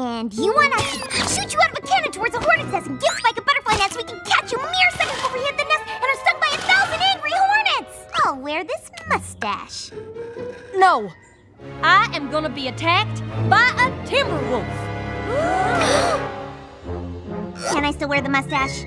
And you wanna shoot you out of a cannon towards a hornet's nest and give like a butterfly net so we can catch you mere seconds before we hit the nest and are stung by a thousand angry hornets! I'll wear this mustache. No. I am gonna be attacked by a timber wolf. Can I still wear the mustache?